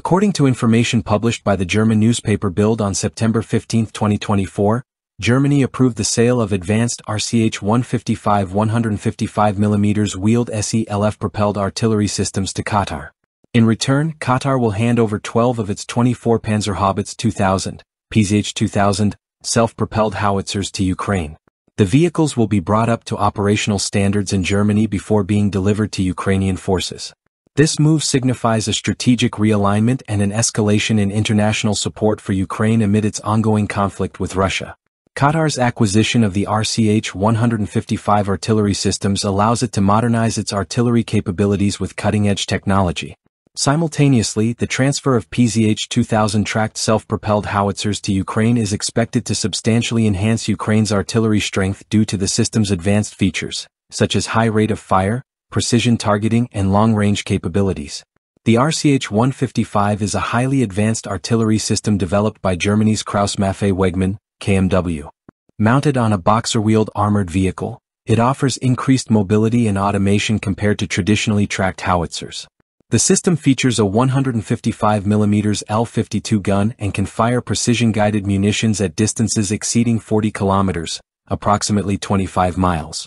According to information published by the German newspaper Bild on September 15, 2024, Germany approved the sale of advanced RCH 155 155mm wheeled SELF propelled artillery systems to Qatar. In return, Qatar will hand over 12 of its 24 Panzerhaubitze 2000, PZH 2000, self-propelled howitzers to Ukraine. The vehicles will be brought up to operational standards in Germany before being delivered to Ukrainian forces. This move signifies a strategic realignment and an escalation in international support for Ukraine amid its ongoing conflict with Russia. Qatar's acquisition of the RCH-155 artillery systems allows it to modernize its artillery capabilities with cutting-edge technology. Simultaneously, the transfer of PZH-2000 tracked self-propelled howitzers to Ukraine is expected to substantially enhance Ukraine's artillery strength due to the system's advanced features, such as high rate of fire, precision targeting, and long-range capabilities. The RCH-155 is a highly advanced artillery system developed by Germany's Krauss-Maffei Wegmann, KMW. Mounted on a boxer-wheeled armored vehicle, it offers increased mobility and automation compared to traditionally tracked howitzers. The system features a 155mm L-52 gun and can fire precision-guided munitions at distances exceeding 40 kilometers, approximately 25 miles.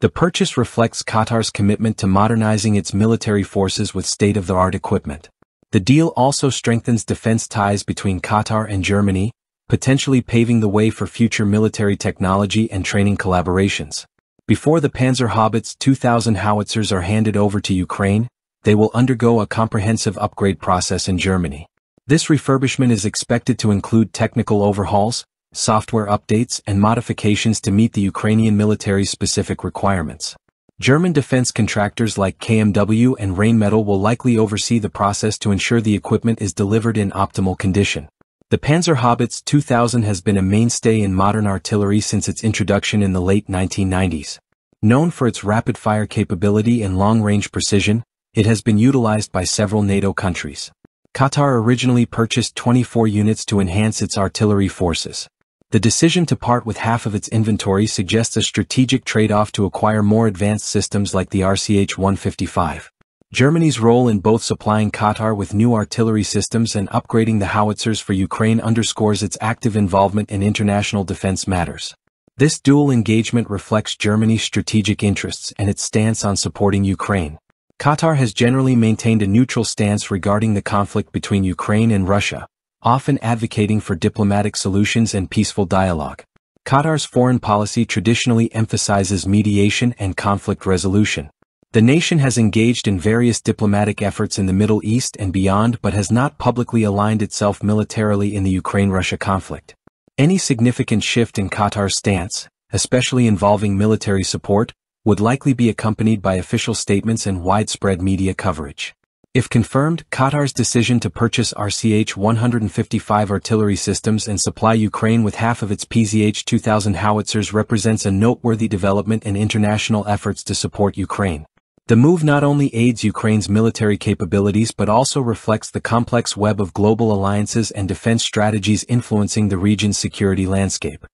The purchase reflects Qatar's commitment to modernizing its military forces with state-of-the-art equipment. The deal also strengthens defense ties between Qatar and Germany, potentially paving the way for future military technology and training collaborations. Before the Panzerhaubitze 2000 howitzers are handed over to Ukraine, they will undergo a comprehensive upgrade process in Germany. This refurbishment is expected to include technical overhauls, software updates, and modifications to meet the Ukrainian military's specific requirements. German defense contractors like KMW and Rheinmetall will likely oversee the process to ensure the equipment is delivered in optimal condition. The Panzerhaubitze 2000 has been a mainstay in modern artillery since its introduction in the late 1990s. Known for its rapid-fire capability and long-range precision, it has been utilized by several NATO countries. Qatar originally purchased 24 units to enhance its artillery forces. The decision to part with half of its inventory suggests a strategic trade-off to acquire more advanced systems like the RCH-155. Germany's role in both supplying Qatar with new artillery systems and upgrading the howitzers for Ukraine underscores its active involvement in international defense matters. This dual engagement reflects Germany's strategic interests and its stance on supporting Ukraine. Qatar has generally maintained a neutral stance regarding the conflict between Ukraine and Russia, often advocating for diplomatic solutions and peaceful dialogue. Qatar's foreign policy traditionally emphasizes mediation and conflict resolution. The nation has engaged in various diplomatic efforts in the Middle East and beyond but has not publicly aligned itself militarily in the Ukraine-Russia conflict. Any significant shift in Qatar's stance, especially involving military support, would likely be accompanied by official statements and widespread media coverage. If confirmed, Qatar's decision to purchase RCH-155 artillery systems and supply Ukraine with half of its PZH-2000 howitzers represents a noteworthy development in international efforts to support Ukraine. The move not only aids Ukraine's military capabilities but also reflects the complex web of global alliances and defense strategies influencing the region's security landscape.